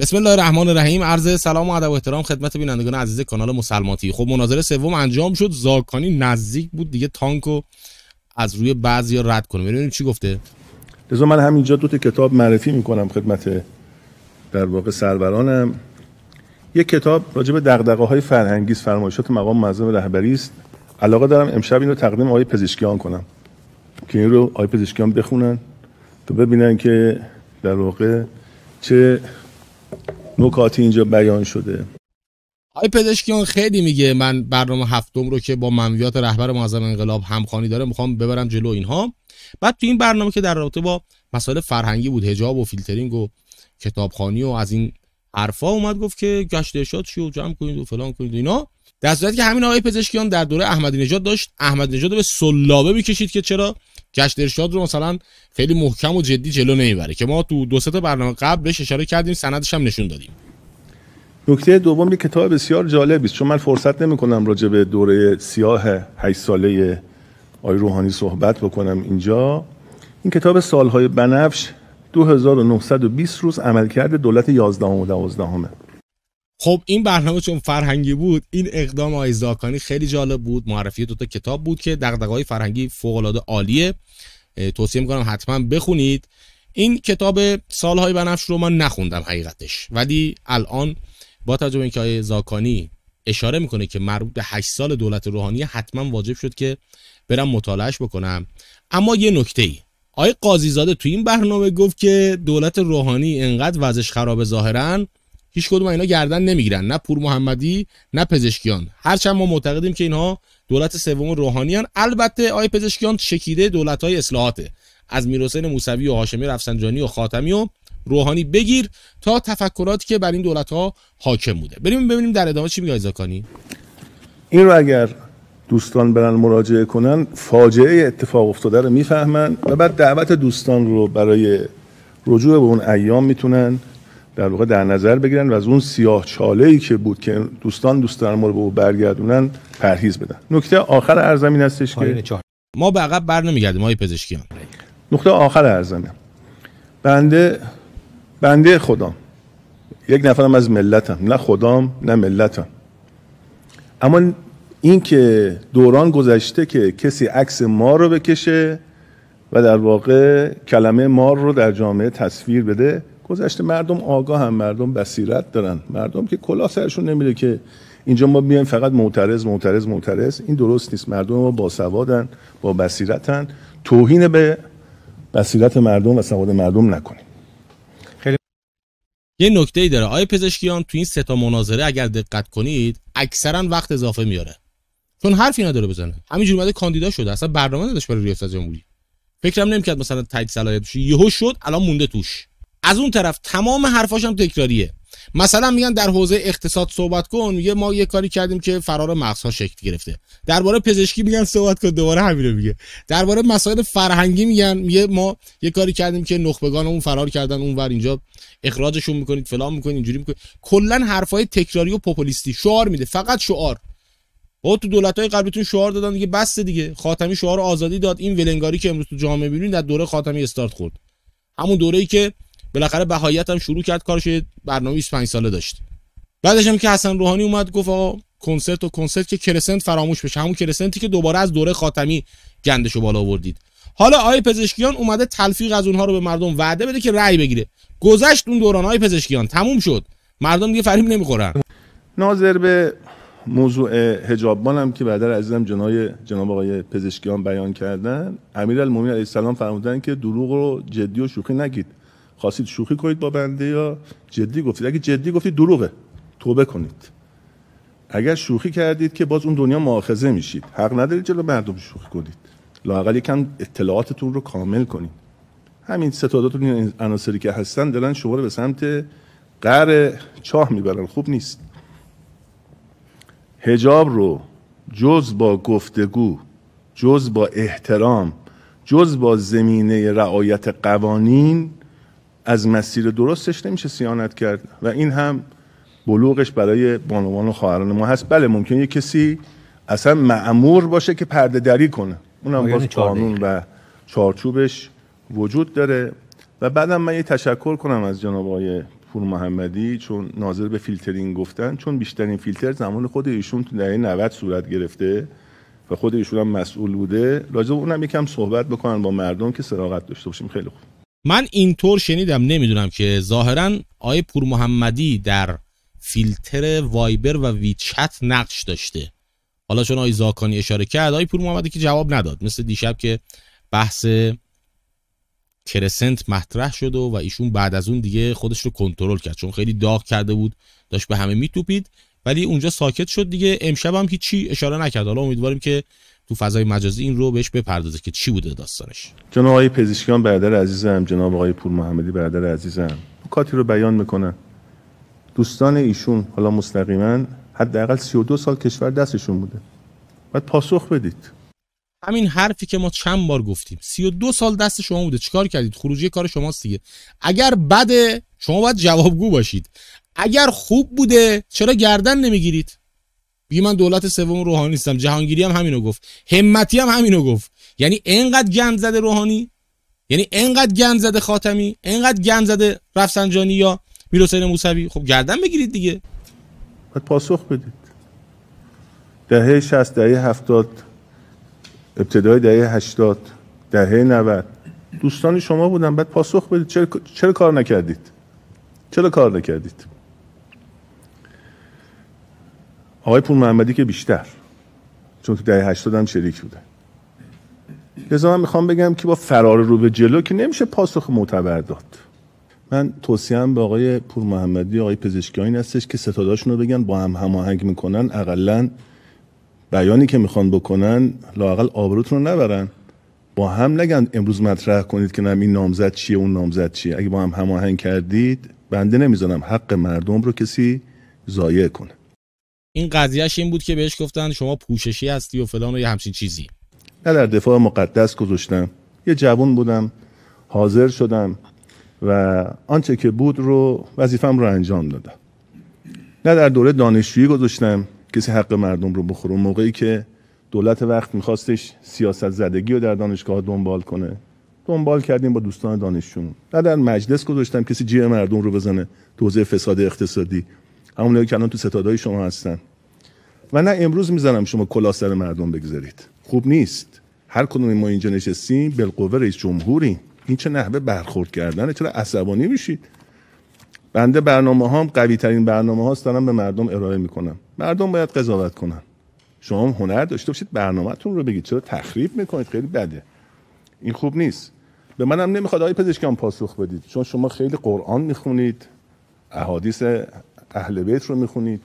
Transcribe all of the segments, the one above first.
بسم الله الرحمن الرحیم. عرض سلام و ادب و احترام خدمت بینندگان عزیز کانال مسلماتی. خب مناظره سوم انجام شد. زاکانی نزدیک بود دیگه تانکو از روی بعضیا رد کنه. ببینیم چی گفته. لذا من همینجا دو تا کتاب معرفی می‌کنم خدمت در واقع سرورانم. یک کتاب راجع به دغدغه های فرهنگی فرمایشات مقام معظم رهبری است. علاقه دارم امشب این رو تقدیم آقای پزشکیان کنم که این رو آقای پزشکیان بخونن تا ببینن که در واقع چه نکاتی اینجا بیان شده. آقای پزشکیان خیلی میگه من برنامه هفتم رو که با منویات رهبر معظم انقلاب همخوانی داره می‌خوام ببرم جلو اینها. بعد تو این برنامه که در رابطه با مسائل فرهنگی بود حجاب و فیلترینگ و کتابخانی و از این حرفا اومد گفت که گشت ارشاد چی جمع کنید و فلان کنید و اینا. در صورتی که همین آقای پزشکیان در دوره احمدی نژاد داشت احمدی نژاد به سلابه می‌کشید که چرا؟ گشت ارشاد رو مثلا خیلی محکم و جدی جلو نمی‌بره که ما تو دو سه برنامه قبل بهش اشاره کردیم سندش هم نشون دادیم. نکته دوم کتاب بسیار جالبی است. چون من فرصت نمی کنم راجع به دوره سیاه 8 ساله آی روحانی صحبت بکنم اینجا. این کتاب سالهای بنفش 2920 روز عملکرد دولت 11 و 12 همه. خب این برنامه چون فرهنگی بود این اقدام آقای زاکانی خیلی جالب بود. معرفی دو تا کتاب بود که دغدغه‌های فرهنگی فوق العاده عالیه توصیه می‌کنم حتما بخونید. این کتاب سالهای بنفش رو من نخوندم حقیقتش. ولی الان با توجه اینکه آقای زاکانی اشاره می‌کنه که مربوط به 8 سال دولت روحانی حتما واجب شد که برم مطالعهش بکنم. اما یه نکته ای آقای قاضی زاده تو این برنامه گفت که دولت روحانی انقدر وضعش خراب ظاهرا هیچ کدوم اینا گردن نمی‌گیرن نه پور محمدی نه پزشکیان. هرچند ما معتقدیم که اینها دولت سوم روحانیان البته آقای پزشکیان شکیده دولت های اصلاحاته. از میرحسین موسوی و هاشمی رفسنجانی و خاتمی و روحانی بگیر تا تفکراتی که بر این دولت ها حاکم بوده. بریم ببینیم در ادامه چی میگه زاکانی این رو اگر دوستان برن مراجعه کنن فاجعه اتفاق افتاده رو می‌فهمن و بعد دعوت دوستان رو برای رجوع به اون ایام می‌تونن. در واقع در نظر بگیرن و از اون سیاه چاله ای که بود که دوستان دوستان ما رو به او برگردونن پرهیز بدن. نکته آخر ارزمین هستش که ما به عقب بر نمیگردیم های پزشکیان نقطه آخر ارزمین بنده بنده خدام. یک نفرم از ملتم نه خدام نه ملتم. اما این که دوران گذشته که کسی عکس ما رو بکشه و در واقع کلمه مار رو در جامعه تصویر بده گذشته مردم آگاه هم مردم بصیرت دارن. مردم که کلا سرشون نمیره که اینجا ما بیایم فقط معترض معترض معترض. این درست نیست. مردم ما باسوادن با بصیرتن. توهین به بصیرت مردم و سواد مردم نکنیم. یه نکته ای داره. آیه پزشکیان تو این سه تا مناظره اگر دقت کنید اکثرا وقت اضافه میاره. چون حرفی نداره بزنه. همینجوری اومده کاندیدا شده. اصلا برنامه نداشت برای ریاست جمهوری. فکرم نمی‌کرد مثلا تایید صلاحیت بشه یهو شد الان مونده توش. از اون طرف تمام حرفاش هم تکراریه. مثلا میگن در حوزه اقتصاد صحبت کن میگه ما یه کاری کردیم که فرار مغزها شکل گرفته. درباره پزشکی میگن صحبت کن دوباره همین میگه. درباره مسائل فرهنگی میگن میگه ما یه کاری کردیم که نخبگان اون فرار کردن اون ور اینجا اخراجشون می‌کنید فلان می‌کنید اینجوری می‌کنید. کلا حرفای تکراری و پوپولیستی. شعار میده فقط شعار. با تو دولت های قبلیتون شعار دادن دیگه بس دیگه. خاتمی شعار آزادی داد این ولنگاری که امروز تو جامعه می‌بینید در دوره خاتمی استارت خورد. همون دوره‌ای که بالاخره بهایت هم شروع کرد کارش برنامه 25 ساله داشت. بعدش هم که حسن روحانی اومد گفت آقا کنسرت و کنسرت که کرسنت فراموش بشه. همون کرسنتی که دوباره از دوره خاتمی گندشو بالا آوردید. حالا آقای پزشکیان اومده تلفیق از اونها رو به مردم وعده بده که رأی بگیره. گذشت اون دوران های پزشکیان تموم شد. مردم دیگه فریب نمی‌خورن. ناظر به موضوع حجابان هم که بعدا عزیزم جنای جناب آقای پزشکیان بیان کردن امیرالمومنین علیه السلام فرمودن که دروغ رو جدی و شوخی نگید. خواستید شوخی کنید با بنده یا جدی گفتید؟ اگه جدی گفتید دروغه. توبه کنید. اگر شوخی کردید که باز اون دنیا مؤاخذه میشید. حق ندارید جلو مردم شوخی کنید. لاقل یکم اطلاعاتتون رو کامل کنید. همین ستاداتون این عناصری که هستن دلن شما رو به سمت قهر چاه می‌برن. خوب نیست. هجاب رو جز با گفتگو جز با احترام جز با زمینه رعایت قوانین از مسیر درستش نمیشه سیانت کرد. و این هم بلوغش برای بانوان و خواهران ما هست. بله ممکن یه کسی اصلا معمور باشه که پرده دری کنه. اونم باز قانون و چارچوبش وجود داره. و بعدم من یه تشکر کنم از جناب آقای پور محمدی چون ناظر به فیلترینگ گفتن. چون بیشترین فیلتر زمان خود ایشون تو دهه 90 صورت گرفته و خود ایشون هم مسئول بوده. لازم اونم یکم صحبت بکنن با مردم که سراغت داشته باشیم. خیلی خوب. من اینطور شنیدم نمی‌دونم که ظاهرا آقای پور محمدی در فیلتر وایبر و ویچت نقش داشته. حالا چون آقای زاکانی اشاره کرد آقای پور محمدی که جواب نداد. مثل دیشب که بحث کرسنت مطرح شد و, و ایشون بعد از اون دیگه خودش رو کنترل کرد. چون خیلی داغ کرده بود داشت به همه میتوپید. ولی اونجا ساکت شد دیگه. امشب هم هیچی اشاره نکرد. حالا امیدواریم که تو فضای مجازی این رو بهش بپردازه که چی بوده داستانش. جناب آقای پزشکیان برادر عزیزم جناب آقای پور محمدی برادر عزیزم. کاتی رو بیان می‌کنن. دوستان ایشون حالا مستقیما حداقل 32 سال کشور دستشون بوده. باید پاسخ بدید. همین حرفی که ما چند بار گفتیم. 32 سال دست شما بوده. چیکار کردید؟ خروجی کار شماست دیگه. اگر بده شما باید جوابگو باشید. اگر خوب بوده چرا گردن نمی‌گیرید؟ بگی من دولت سوم روحانی نیستم. جهانگیری هم همینو گفت. همتی هم همینو گفت. یعنی انقدر گند زده روحانی یعنی انقدر گند زده خاتمی انقدر گند زده رفسنجانی یا میرحسین موسوی. خب گردن بگیرید دیگه. باید پاسخ بدید. دهه 60 دهه 70 ابتدای دهه 80 دهه 90 دوستان شما بودن بعد پاسخ بدید. چرا, چرا کار نکردید؟ چرا کار نکردید؟ آقای پور محمدی که بیشتر چون تو دهه 80 هم شریک بوده. لذا من می‌خوام بگم که با فرار رو به جلو که نمیشه پاسخ معتبر داد. من توصیم به آقای پور محمدی آقای پزشکی این هستش که ستاداشون رو بگن با هم هماهنگ می‌کنن اقلا بیانی که می‌خوان بکنن لاقل آبروتون رو نبرن. با هم نگن امروز مطرح کنید که نم این نامزد چیه اون نامزد چیه. اگه با هم هماهنگ کردید بنده نمی‌ذارم حق مردم رو کسی ضایع کنه. این قضیهش این بود که بهش گفتن شما پوششی هستی و فلان و یه همچین چیزی. نه در دفاع مقدس گذاشتم. یه جوون بودم حاضر شدم و آنچه که بود رو وظیفم رو انجام دادم. نه در دوره دانشجویی گذاشتم کسی حق مردم رو بخوره. موقعی که دولت وقت میخواستش سیاست زدگی رو در دانشگاه دنبال کنه دنبال کردیم با دوستان دانشجو نه در مجلس گذاشتم کسی جیه مردم رو بزنه توزیع فساد اقتصادی. همون که الان تو ستادهای شما هستن. و نه امروز می‌زنم شما کلا سر مردم بگذارید. خوب نیست. هر کدوم ما اینجا نشستیم بالقوه رئیس جمهوری این چه نحوه برخورد کردنه؟ چرا عصبانی میشید؟ بنده برنامه هام قوی ترین برنامه هاست دارم به مردم ارائه می‌کنم. مردم باید قضاوت کنن. شما هم هنر داشته باشید برنامهتون رو بگید. چرا تخریب می‌کنید؟ خیلی بده. این خوب نیست. به منم نمی‌خواد آقای پزشکان پاسخ بدید. چون شما خیلی قرآن می‌خونید احادیث اهل بیت رو می‌خونید.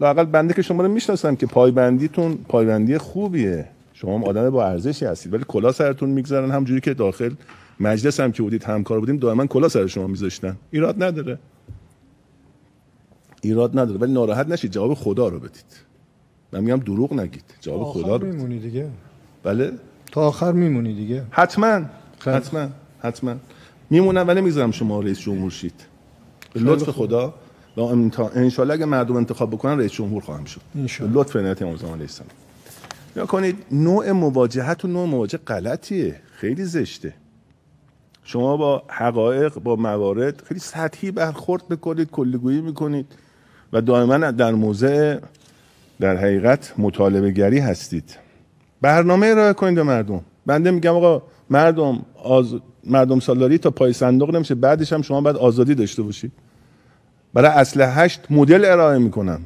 لاقل بنده که شما رو می‌شناسم که پایبندیتون پایبندی خوبیه. شما هم آدم با ارزشی هستید ولی کلا سرتون می‌گذارن. همجوری که داخل مجلس هم که بودید همکار بودیم دائما کلا سر شما میذاشتن. ایراد نداره. ایراد نداره. ولی ناراحت نشید. جواب خدا رو بدید. من میگم دروغ نگید. جواب خدا رو میمونی دیگه. بله. تا آخر میمونی دیگه. حتما. حتما. حتما. میمونم و نمی‌ذارم شما رئیس جمهور شید. به لطف خدا. و ان اگه مردم انتخاب بکنن رئیس جمهور خواهم شد. به لطف عنایت امام زمان علیه السلام یا کنید نوع مواجهت و نوع مواجهه غلطیه. خیلی زشته. شما با حقایق با موارد خیلی سطحی برخورد می‌کنید کلیگویی می‌کنید و دائما در موضع در حقیقت مطالبه گری هستید. برنامه ارائه کنید به مردم. بنده میگم آقا مردم آز... مردم سالاری تا پای صندوق نمیشه. بعدش هم شما باید آزادی داشته باشید. برای اصل هشت مدل ارائه می‌کنم.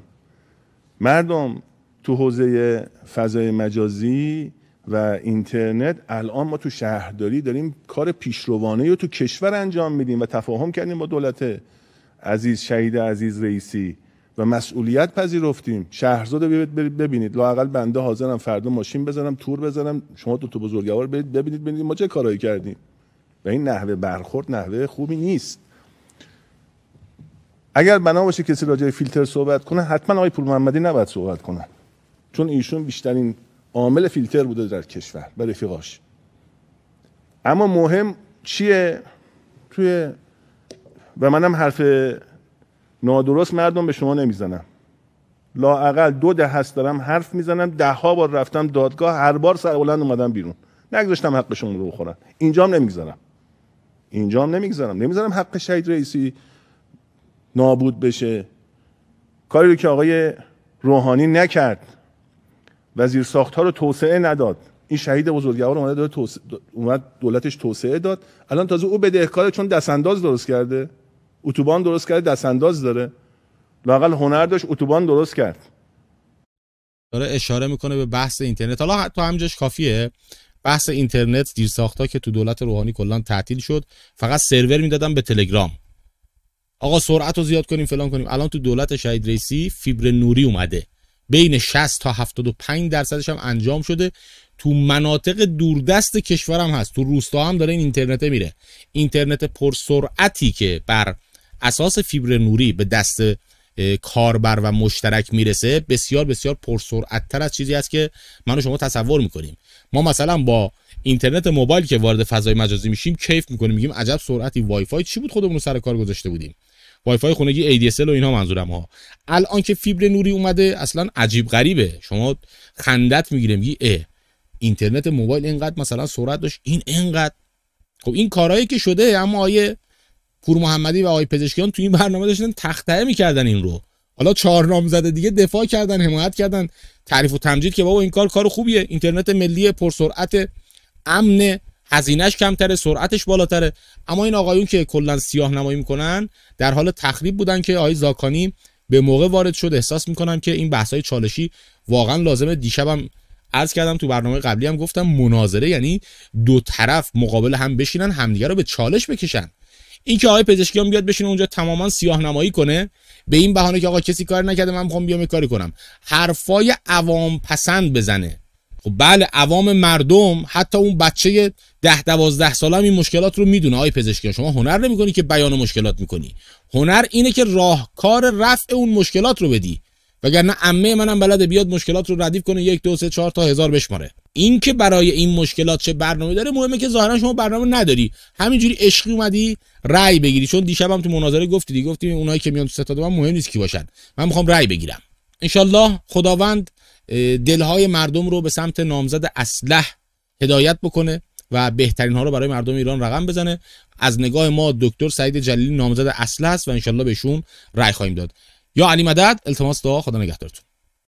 مردم تو حوزه فضای مجازی و اینترنت الان ما تو شهرداری داریم کار پیشروانه رو تو کشور انجام میدیم و تفاهم کردیم با دولت عزیز شهید عزیز رئیسی و مسئولیت پذیرفتیم. شهرزاد ببینید. لاقل بنده حاضرم فردا ماشین بزنم تور بزنم. شما تو تو بزرگوار ببینید ببینید ما چه کارایی کردیم. و این نحوه برخورد نحوه خوبی نیست. اگر بنا باشه کسی راجع فیلتر صحبت کنه حتما آقای پور محمدی نباید صحبت کنن چون ایشون بیشترین عامل فیلتر بوده در کشور به رفیقاش. اما مهم چیه؟ توی و منم حرف نادرست مردم به شما نمی‌زنم. لاعقل دو ده هست دارم حرف می‌زنم ده ها بار رفتم دادگاه هر بار سر بلند اومدم بیرون. نگذاشتم حقشون رو بخورن. اینجام نمی‌گذارم. اینجام نمی‌گذارم. نمی‌ذارم حق شهید رئیسی نابود بشه. کاری رو که آقای روحانی نکرد وزیر ساختها رو توسعه نداد. این شهید بزرگوار اومد توسعه اومد دولتش توسعه داد. الان تازه او بدهکاره چون دستانداز درست کرده. اتوبان درست کرده دستانداز داره. لاقل هنر داشت اتوبان درست کرد. داره اشاره می‌کنه به بحث اینترنت. حالا تو همجاش کافیه. بحث اینترنت دیر ساختا که تو دولت روحانی کلا تعطیل شد. فقط سرور می‌دادن به تلگرام. آقا سرعت رو زیاد کنیم فلان کنیم. الان تو دولت شهید رئیسی فیبر نوری اومده. بین 60 تا 75 درصدش هم انجام شده. تو مناطق دوردست کشورم هست. تو روستا هم داره این اینترنت میره. اینترنت پرسرعتی که بر اساس فیبر نوری به دست کاربر و مشترک می‌رسه بسیار بسیار پرسرعت تر از چیزی است که من و شما تصور می‌کنیم. ما مثلا با اینترنت موبایل که وارد فضای مجازی میشیم کیف می‌کنیم. میگیم عجب سرعتی وای فای چی بود خودمون رو سر کار گذاشته بودیم. وای فای خونگی ADSL و اینها منظورم ها. الان که فیبر نوری اومده اصلا عجیب غریبه. شما خندت می‌گیره میگی اه اینترنت موبایل اینقدر مثلا سرعت داشت. این اینقدر. خب این کارهایی که شده اما آیه پور محمدی و آقای پزشکیان تو این برنامه داشتن تخته می‌کردن این رو. حالا چهار نامزده دیگه دفاع کردن حمایت کردن. تعریف و تمجید که بابا این کار کار خوبیه. اینترنت ملی پرسرعت امن هزینهش کمتره سرعتش بالاتره. اما این آقایون که کلا سیاه نمایی می‌کنن در حال تخریب بودن که آقای زاکانی به موقع وارد شد احساس می‌کنن که این بحث های چالشی واقعا لازمه. دیشبم عرض کردم تو برنامه قبلی هم گفتم مناظره یعنی دو طرف مقابل هم بشینن همدیگه رو به چالش بکشن. این که آقای پزشکیان بیاد بشینه اونجا تماما سیاه نمایی کنه به این بهانه که آقا کسی کار نکرده من می‌خوام بیام کاری کنم. حرفای عوام پسند بزنه. خب بله عوام مردم حتی اون بچه ده دوازده ساله هم این مشکلات رو می‌دونه. آقای پزشکیان شما هنر نمی‌کنی که بیان مشکلات می‌کنی. هنر اینه که راهکار رفع اون مشکلات رو بدی. وگرنه عمه منم بلده بیاد مشکلات رو ردیف کنه یک دو سه چهار تا هزار بشماره. این که برای این مشکلات چه برنامه داره مهمه که ظاهرا شما برنامه نداری. همینجوری عشقی اومدی رأی بگیری. چون دیشبم تو مناظره گفتی گفتی اونایی که میان تو ستاد من مهم نیست کی باشن. من می‌خوام رأی بگیرم. انشالله خداوند دلهای مردم رو به سمت نامزد اسلح هدایت بکنه و بهترین ها رو برای مردم ایران رقم بزنه. از نگاه ما دکتر سعید جلیلی نامزد اسلح است و انشالله بهشون رأی خواهیم داد. یا علی مدد التماس دعا خدا نگهدارتون.